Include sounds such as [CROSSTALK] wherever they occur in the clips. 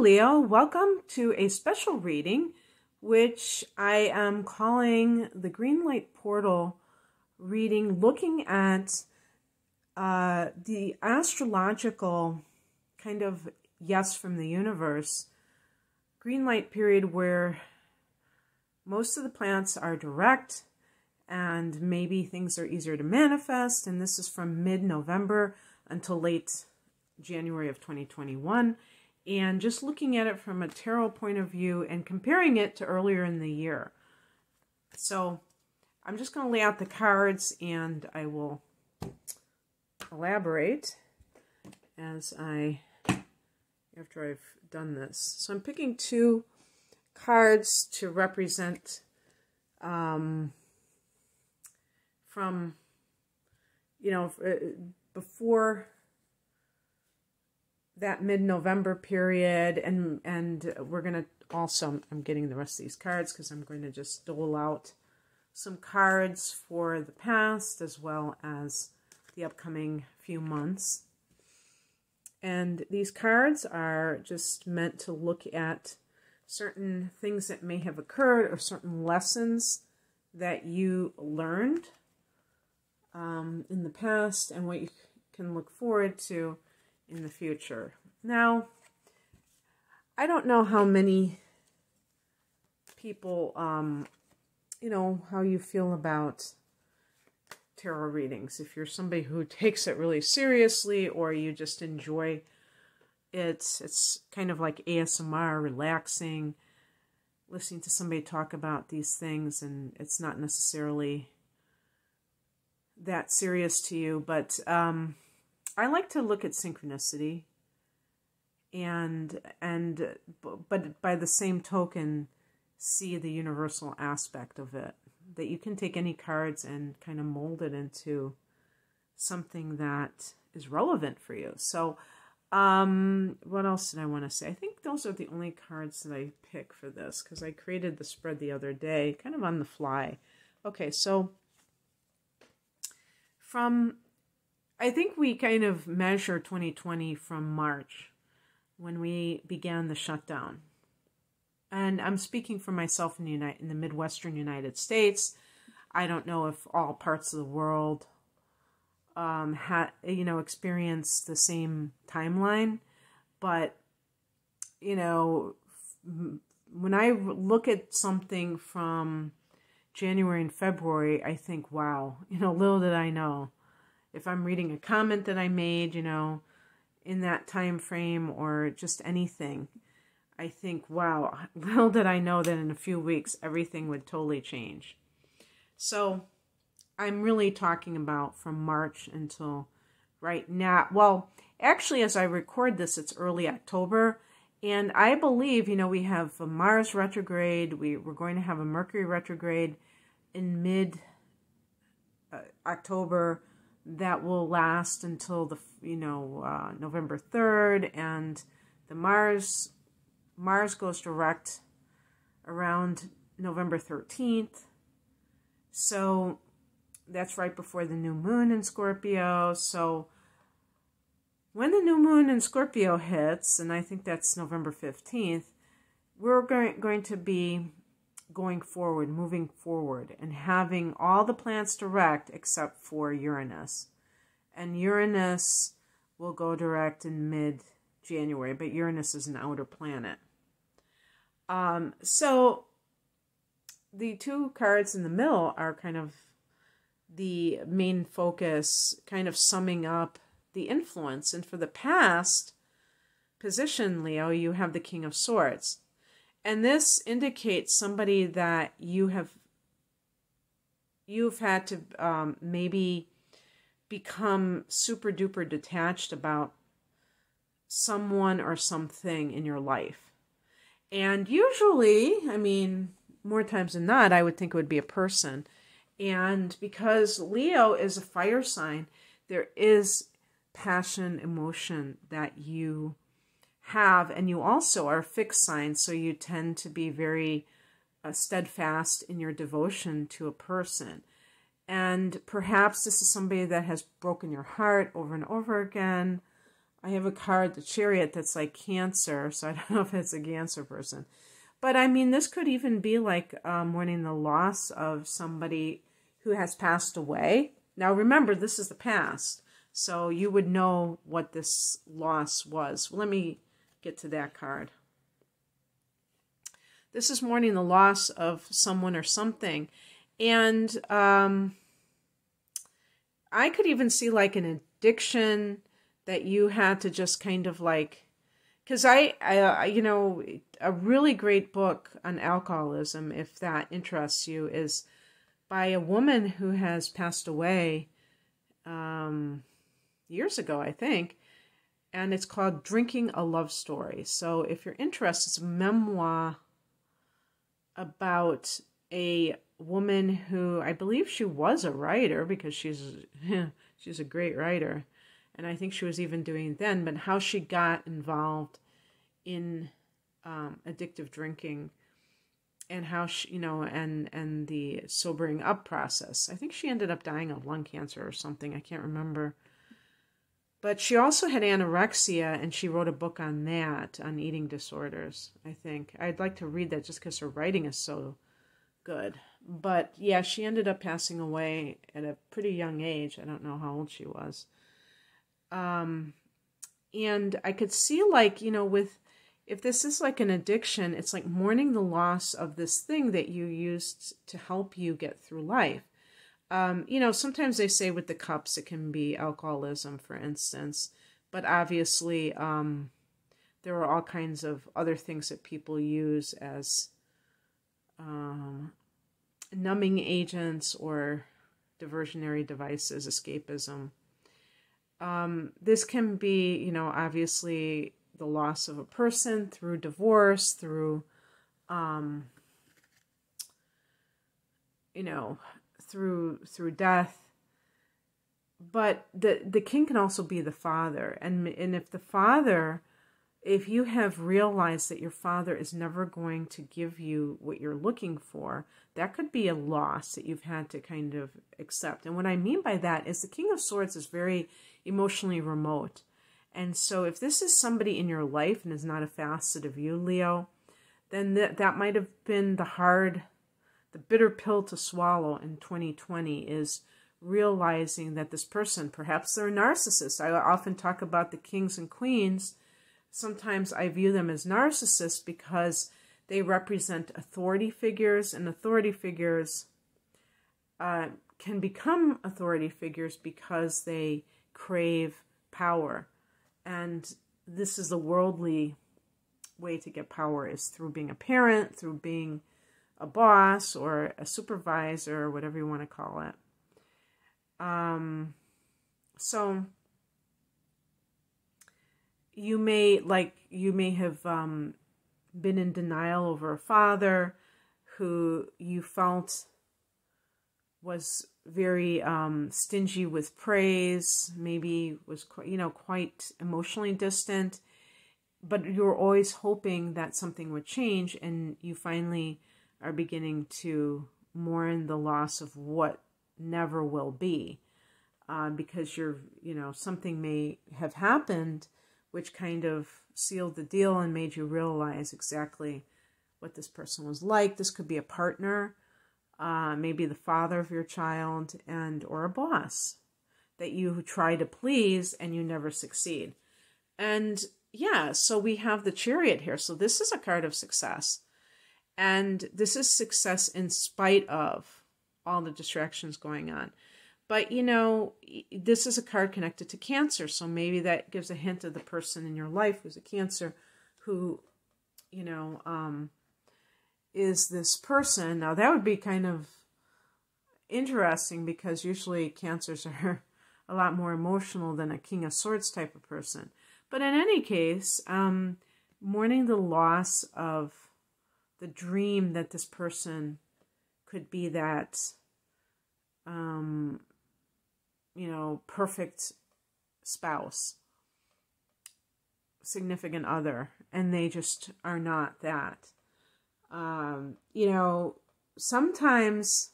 Leo. Welcome to a special reading, which I am calling the Green Light Portal reading, looking at uh, the astrological kind of yes from the universe green light period where most of the planets are direct and maybe things are easier to manifest. And this is from mid November until late January of 2021 and just looking at it from a tarot point of view and comparing it to earlier in the year. So I'm just going to lay out the cards and I will elaborate as I, after I've done this. So I'm picking two cards to represent um, from, you know, uh, before that mid-November period, and and we're gonna also I'm getting the rest of these cards because I'm going to just dole out some cards for the past as well as the upcoming few months. And these cards are just meant to look at certain things that may have occurred or certain lessons that you learned um, in the past and what you can look forward to in the future. Now, I don't know how many people, um, you know, how you feel about tarot readings. If you're somebody who takes it really seriously or you just enjoy it, it's kind of like ASMR, relaxing, listening to somebody talk about these things, and it's not necessarily that serious to you, but um, I like to look at synchronicity and and but by the same token see the universal aspect of it. That you can take any cards and kind of mold it into something that is relevant for you. So um what else did i want to say? I think those are the only cards that i pick for this because i created the spread the other day kind of on the fly. Okay so from I think we kind of measure 2020 from March when we began the shutdown. And I'm speaking for myself in the United, in the Midwestern United States. I don't know if all parts of the world um, had you know experienced the same timeline, but you know when I look at something from January and February, I think, wow, [LAUGHS] you know, little did I know if I'm reading a comment that I made, you know, in that time frame or just anything, I think, wow, [LAUGHS] little did I know that in a few weeks everything would totally change. So I'm really talking about from March until right now. Well, actually, as I record this, it's early October. And I believe, you know, we have a Mars retrograde. We, we're going to have a Mercury retrograde in mid uh, October that will last until the you know uh, November 3rd and the Mars Mars goes direct around November 13th so that's right before the new moon in Scorpio. So when the new moon in Scorpio hits and I think that's November 15th we're going, going to be going forward, moving forward, and having all the planets direct except for Uranus. And Uranus will go direct in mid January, but Uranus is an outer planet. Um, so the two cards in the middle are kind of the main focus, kind of summing up the influence. And for the past position, Leo, you have the King of Swords. And this indicates somebody that you have you've had to um, maybe become super duper detached about someone or something in your life. And usually, I mean, more times than not, I would think it would be a person. And because Leo is a fire sign, there is passion, emotion that you have, and you also are fixed sign, so you tend to be very uh, steadfast in your devotion to a person. And perhaps this is somebody that has broken your heart over and over again. I have a card, the chariot, that's like Cancer, so I [LAUGHS] don't know if it's a Cancer person. But I mean, this could even be like uh, mourning the loss of somebody who has passed away. Now, remember, this is the past, so you would know what this loss was. Let me get to that card. This is mourning the loss of someone or something. And um, I could even see like an addiction that you had to just kind of like because I, I, you know, a really great book on alcoholism, if that interests you, is by a woman who has passed away um, years ago, I think, and it's called Drinking a Love Story. So if you're interested, it's a memoir about a woman who I believe she was a writer because she's [LAUGHS] she's a great writer and I think she was even doing then, but how she got involved in um, addictive drinking and how she, you know, and and the sobering up process. I think she ended up dying of lung cancer or something. I can't remember. But she also had anorexia, and she wrote a book on that, on eating disorders. I think I'd like to read that just because her writing is so good. But yeah, she ended up passing away at a pretty young age. I don't know how old she was. Um, and I could see like, you know, with, if this is like an addiction, it's like mourning the loss of this thing that you used to help you get through life. Um, you know, sometimes they say with the cups it can be alcoholism, for instance, but obviously um, there are all kinds of other things that people use as um, numbing agents or diversionary devices, escapism. Um, this can be, you know, obviously the loss of a person through divorce, through, um, you know, through through death. But the the king can also be the father, and and if the father, if you have realized that your father is never going to give you what you're looking for, that could be a loss that you've had to kind of accept. And what I mean by that is the King of Swords is very emotionally remote. And so if this is somebody in your life and is not a facet of you, Leo, then that, that might have been the hard, the bitter pill to swallow in 2020 is realizing that this person, perhaps they're a narcissist. I often talk about the kings and queens. Sometimes I view them as narcissists because they represent authority figures, and authority figures uh, can become authority figures because they crave power. And this is a worldly way to get power is through being a parent, through being a boss or a supervisor or whatever you want to call it. Um, so you may like you may have um, been in denial over a father who you felt was very um, stingy with praise, maybe was you know quite emotionally distant, but you're always hoping that something would change, and you finally are beginning to mourn the loss of what never will be, uh, because you're you know something may have happened, which kind of sealed the deal and made you realize exactly what this person was like. This could be a partner uh, maybe the father of your child, and or a boss that you try to please and you never succeed. And yeah, so we have the chariot here. So this is a card of success. And this is success in spite of all the distractions going on. But you know, this is a card connected to cancer. So maybe that gives a hint of the person in your life who's a cancer who, you know, um, is this person. Now, that would be kind of interesting because usually cancers [LAUGHS] are a lot more emotional than a King of Swords type of person. But in any case, um, mourning the loss of the dream that this person could be that, um, you know, perfect spouse, significant other, and they just are not that. Um, you know, sometimes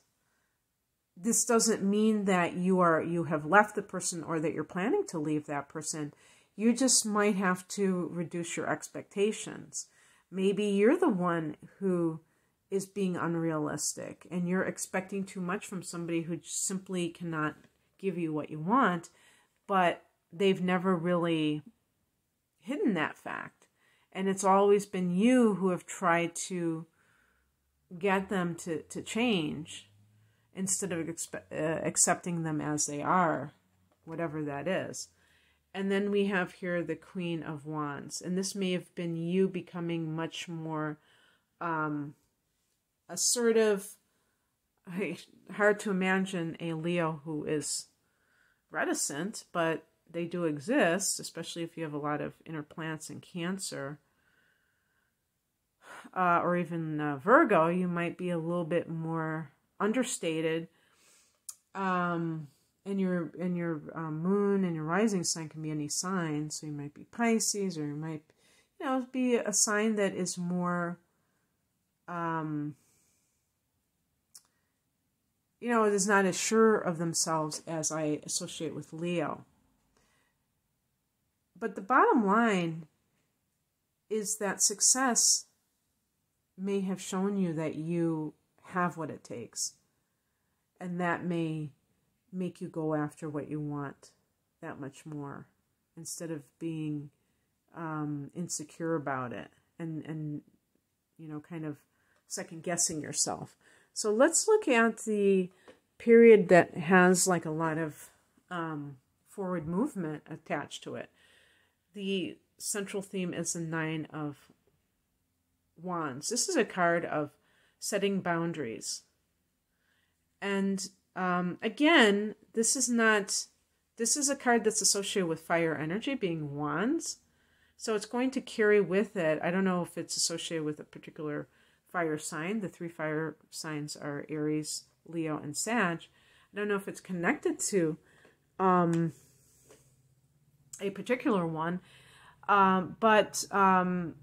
this doesn't mean that you are you have left the person or that you're planning to leave that person. You just might have to reduce your expectations. Maybe you're the one who is being unrealistic and you're expecting too much from somebody who simply cannot give you what you want, but they've never really hidden that fact. And it's always been you who have tried to get them to, to change instead of expe- uh, accepting them as they are, whatever that is. And then we have here the Queen of Wands. And this may have been you becoming much more um, assertive. Hard to imagine a Leo who is reticent, but they do exist, especially if you have a lot of inner planets in Cancer. Uh, or even uh, Virgo, you might be a little bit more understated. Um, and your and your um, moon and your rising sign can be any sign. So you might be Pisces, or you might, you know, be a sign that is more, um, you know, is not as sure of themselves as I associate with Leo. But the bottom line is that success may have shown you that you have what it takes, and that may make you go after what you want that much more instead of being um, insecure about it and and you know kind of second guessing yourself. So let's look at the period that has like a lot of um, forward movement attached to it. The central theme is the Nine of Wands. This is a card of setting boundaries. And um, again, this is not, this is a card that's associated with fire energy being wands. So it's going to carry with it, I don't know if it's associated with a particular fire sign. The three fire signs are Aries, Leo, and Sag. I don't know if it's connected to um, a particular one, um, but um,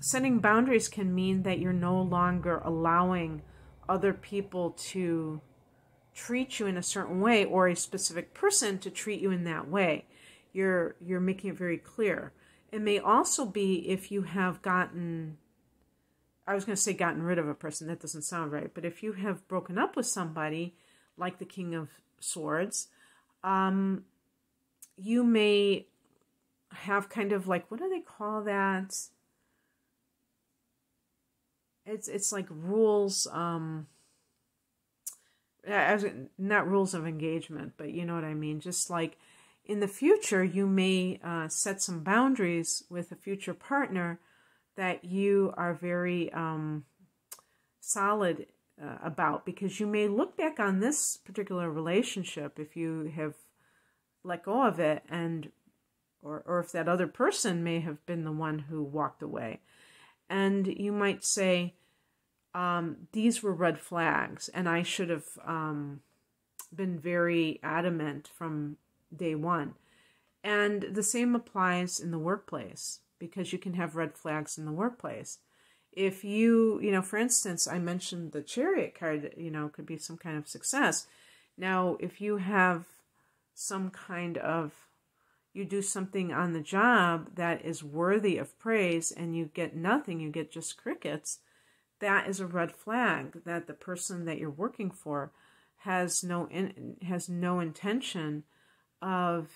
setting boundaries can mean that you're no longer allowing other people to treat you in a certain way or a specific person to treat you in that way. You're you're making it very clear. It may also be if you have gotten I was going to say gotten rid of a person, that doesn't sound right, but if you have broken up with somebody like the King of Swords, um, you may have kind of like what do they call that? It's it's like rules um as not rules of engagement, but you know what I mean. Just like in the future, you may uh, set some boundaries with a future partner that you are very um, solid uh, about because you may look back on this particular relationship if you have let go of it and or or if that other person may have been the one who walked away and you might say um, these were red flags, and I should have um, been very adamant from day one. And the same applies in the workplace because you can have red flags in the workplace. If you, you know, for instance, I mentioned the chariot card, you know, could be some kind of success. Now, if you have some kind of, you do something on the job that is worthy of praise and you get nothing, you get just crickets, that is a red flag that the person that you're working for has no in, has no intention of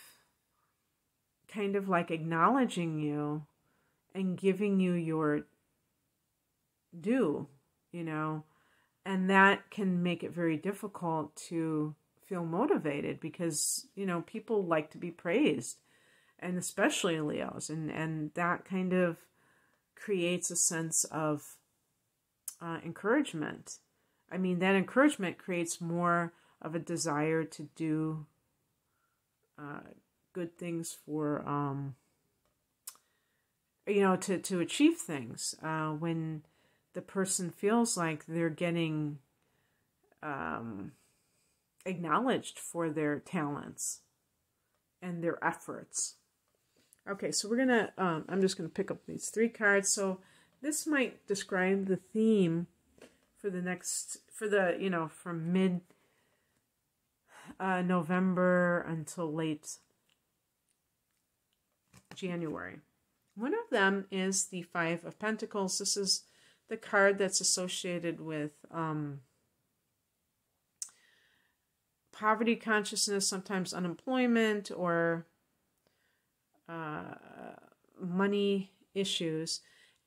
kind of like acknowledging you and giving you your due, you know, and that can make it very difficult to feel motivated because, you know, people like to be praised and especially Leos and and that kind of creates a sense of uh, encouragement. I mean, that encouragement creates more of a desire to do uh, good things for, um, you know, to, to achieve things. Uh, when the person feels like they're getting um, acknowledged for their talents and their efforts. Okay, so we're gonna, um, I'm just gonna pick up these three cards. So this might describe the theme for the next, for the, you know, from mid uh, November until late January. One of them is the Five of Pentacles. This is the card that's associated with um, poverty consciousness, sometimes unemployment or uh, money issues.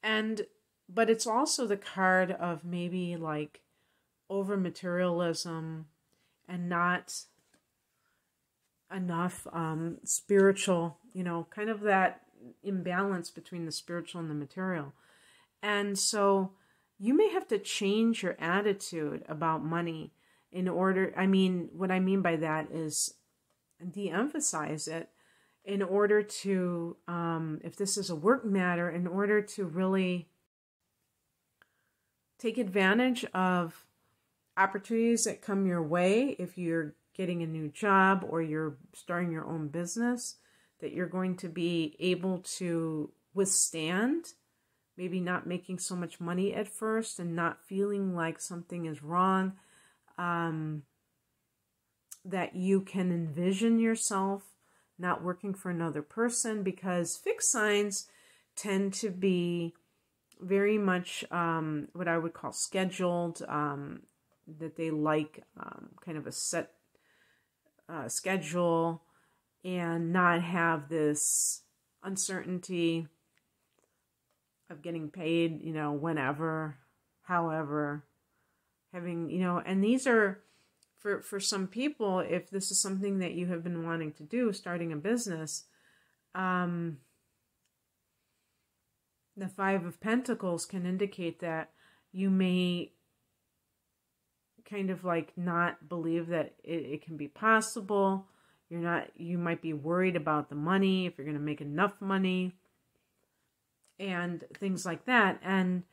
And but it's also the card of maybe like over materialism and not enough um, spiritual, you know, kind of that imbalance between the spiritual and the material. And so you may have to change your attitude about money in order. I mean, what I mean by that is de emphasize it in order to, um, if this is a work matter, in order to really take advantage of opportunities that come your way if you're getting a new job or you're starting your own business that you're going to be able to withstand maybe not making so much money at first and not feeling like something is wrong um, that you can envision yourself not working for another person because fixed signs tend to be very much um, what I would call scheduled, um, that they like um, kind of a set uh, schedule and not have this uncertainty of getting paid, you know, whenever, however, having, you know, and these are for for some people if this is something that you have been wanting to do, starting a business, um the 5 of pentacles can indicate that you may kind of like not believe that it, it can be possible. You're not, you might be worried about the money, if you're going to make enough money, and things like that. And,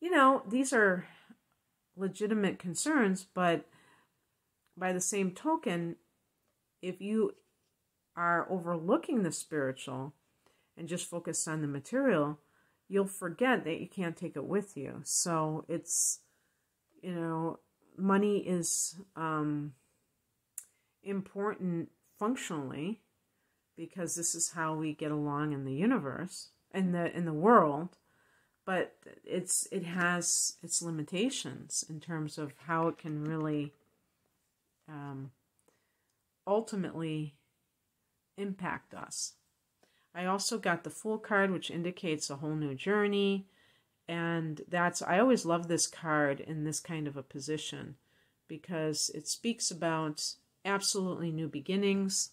you know, these are legitimate concerns, but by the same token, if you are overlooking the spiritual and just focus on the material, you'll forget that you can't take it with you. So it's, you know, money is um, important functionally because this is how we get along in the universe in the in the world but it's it has its limitations in terms of how it can really um, ultimately impact us I also got the Fool card, which indicates a whole new journey. And that's, I always love this card in this kind of a position because it speaks about absolutely new beginnings.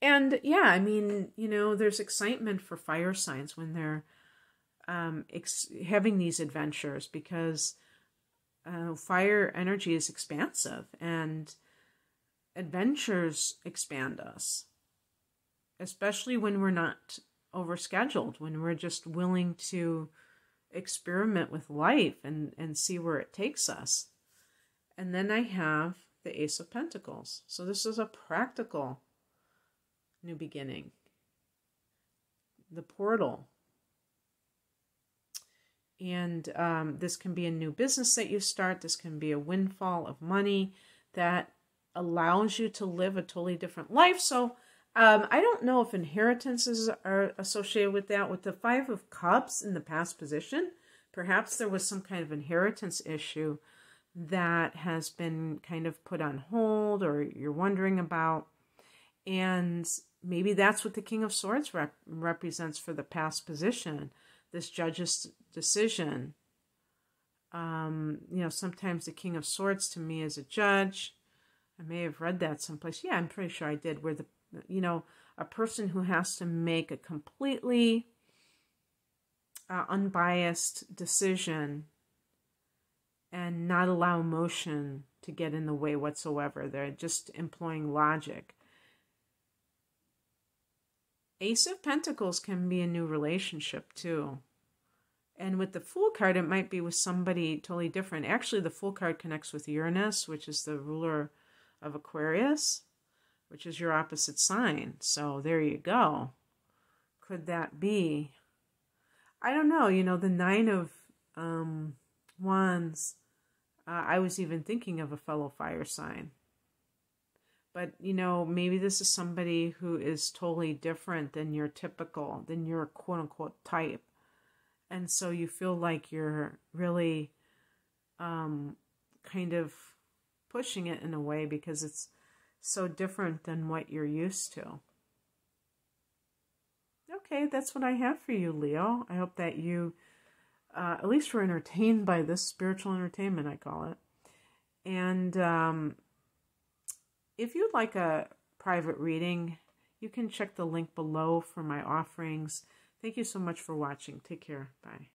And yeah, I mean, you know, there's excitement for fire signs when they're um, having these adventures because uh, fire energy is expansive and adventures expand us especially when we're not overscheduled, when we're just willing to experiment with life and, and see where it takes us. And then I have the Ace of Pentacles. So this is a practical new beginning. The portal. And um, this can be a new business that you start. This can be a windfall of money that allows you to live a totally different life. So um, I don't know if inheritances are associated with that. With the Five of Cups in the past position, perhaps there was some kind of inheritance issue that has been kind of put on hold or you're wondering about. And maybe that's what the King of Swords rep- represents for the past position this judge's decision. Um, you know, sometimes the King of Swords to me is a judge. I may have read that someplace. Yeah, I'm pretty sure I did, where the you know, a person who has to make a completely uh, unbiased decision and not allow emotion to get in the way whatsoever. They're just employing logic. Ace of Pentacles can be a new relationship too. And with the Fool card, it might be with somebody totally different. Actually, the Fool card connects with Uranus, which is the ruler of Aquarius which is your opposite sign. So there you go. Could that be? I don't know. You know, the Nine of um, Wands, uh, I was even thinking of a fellow fire sign. But, you know, maybe this is somebody who is totally different than your typical, than your quote unquote type. And so you feel like you're really um, kind of pushing it in a way because it's so different than what you're used to. Okay, that's what I have for you, Leo. I hope that you uh, at least were entertained by this spiritual entertainment, I call it. And um, if you'd like a private reading, you can check the link below for my offerings. Thank you so much for watching. Take care. Bye.